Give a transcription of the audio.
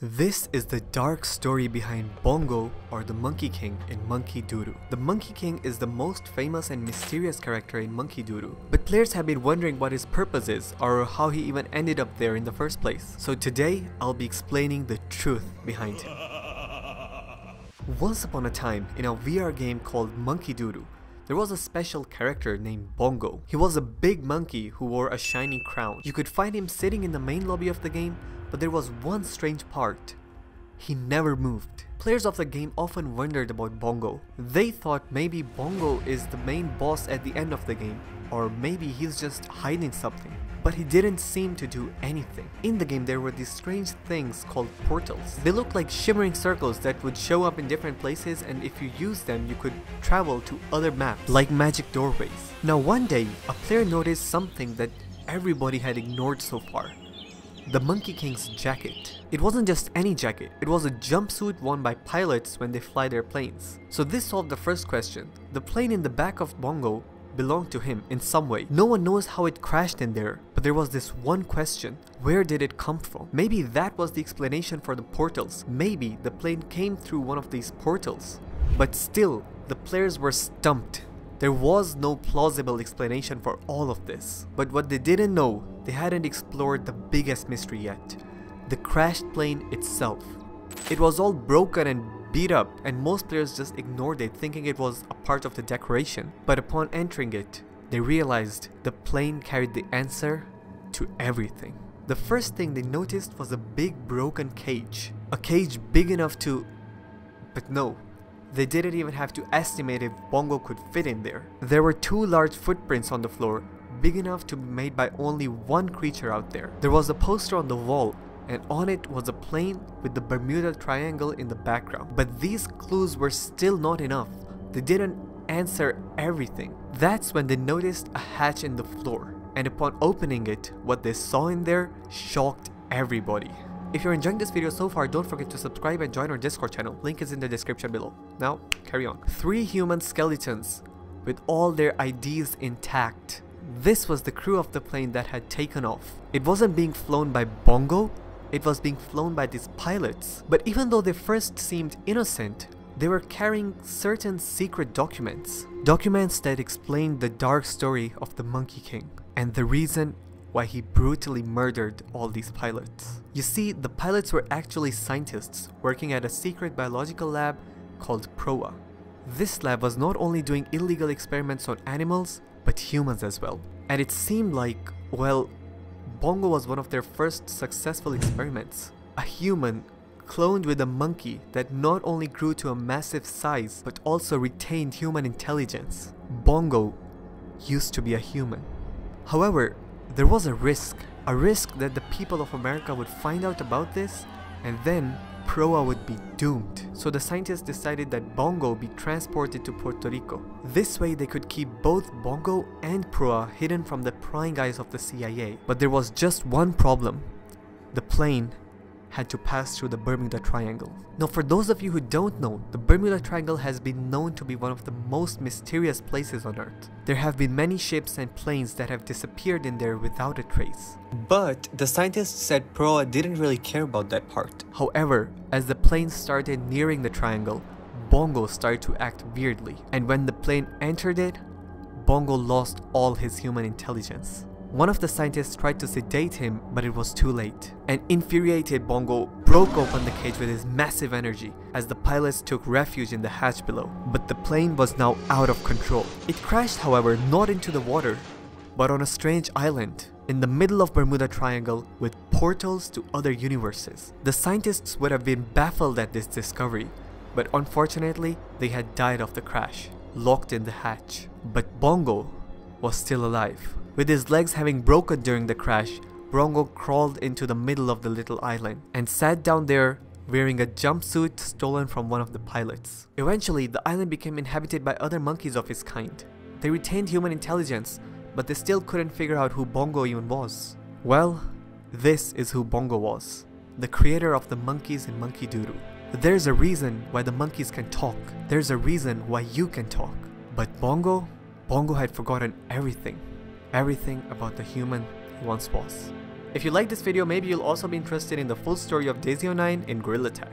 This is the dark story behind Bongo or the Monkey King in Monkey Doo Doo. The Monkey King is the most famous and mysterious character in Monkey Doo Doo, but players have been wondering what his purpose is or how he even ended up there in the first place. So today, I'll be explaining the truth behind him. Once upon a time, in a VR game called Monkey Doo Doo, there was a special character named Bongo. He was a big monkey who wore a shiny crown. You could find him sitting in the main lobby of the game but there was one strange part. He never moved. Players of the game often wondered about Bongo. They thought maybe Bongo is the main boss at the end of the game, or maybe he's just hiding something. But he didn't seem to do anything. In the game there were these strange things called portals. They looked like shimmering circles that would show up in different places and if you used them you could travel to other maps, like magic doorways. Now one day, a player noticed something that everybody had ignored so far the Monkey King's jacket. It wasn't just any jacket, it was a jumpsuit worn by pilots when they fly their planes. So this solved the first question. The plane in the back of Bongo belonged to him in some way. No one knows how it crashed in there, but there was this one question. Where did it come from? Maybe that was the explanation for the portals. Maybe the plane came through one of these portals. But still, the players were stumped there was no plausible explanation for all of this. But what they didn't know, they hadn't explored the biggest mystery yet. The crashed plane itself. It was all broken and beat up and most players just ignored it thinking it was a part of the decoration. But upon entering it, they realized the plane carried the answer to everything. The first thing they noticed was a big broken cage. A cage big enough to... But no, they didn't even have to estimate if Bongo could fit in there. There were two large footprints on the floor, big enough to be made by only one creature out there. There was a poster on the wall and on it was a plane with the Bermuda Triangle in the background. But these clues were still not enough. They didn't answer everything. That's when they noticed a hatch in the floor. And upon opening it, what they saw in there shocked everybody. If you're enjoying this video so far, don't forget to subscribe and join our Discord channel. Link is in the description below. Now, carry on. Three human skeletons with all their IDs intact. This was the crew of the plane that had taken off. It wasn't being flown by Bongo, it was being flown by these pilots. But even though they first seemed innocent, they were carrying certain secret documents. Documents that explained the dark story of the Monkey King and the reason why he brutally murdered all these pilots. You see, the pilots were actually scientists working at a secret biological lab called PROA. This lab was not only doing illegal experiments on animals, but humans as well. And it seemed like, well, Bongo was one of their first successful experiments. A human cloned with a monkey that not only grew to a massive size, but also retained human intelligence. Bongo used to be a human. However, there was a risk, a risk that the people of America would find out about this and then Proa would be doomed. So the scientists decided that Bongo be transported to Puerto Rico. This way they could keep both Bongo and Proa hidden from the prying eyes of the CIA. But there was just one problem. The plane had to pass through the Bermuda Triangle. Now for those of you who don't know, the Bermuda Triangle has been known to be one of the most mysterious places on Earth. There have been many ships and planes that have disappeared in there without a trace. But the scientists said Proa didn't really care about that part. However, as the plane started nearing the triangle, Bongo started to act weirdly. And when the plane entered it, Bongo lost all his human intelligence. One of the scientists tried to sedate him, but it was too late. An infuriated Bongo broke open the cage with his massive energy as the pilots took refuge in the hatch below. But the plane was now out of control. It crashed, however, not into the water, but on a strange island in the middle of Bermuda Triangle with portals to other universes. The scientists would have been baffled at this discovery, but unfortunately, they had died of the crash, locked in the hatch. But Bongo was still alive. With his legs having broken during the crash, Bongo crawled into the middle of the little island and sat down there wearing a jumpsuit stolen from one of the pilots. Eventually, the island became inhabited by other monkeys of his kind. They retained human intelligence, but they still couldn't figure out who Bongo even was. Well, this is who Bongo was, the creator of the monkeys in Monkey Doo Doo. There's a reason why the monkeys can talk. There's a reason why you can talk. But Bongo? Bongo had forgotten everything everything about the human he once was. If you like this video, maybe you'll also be interested in the full story of Daisy 09 in Gorilla Tag.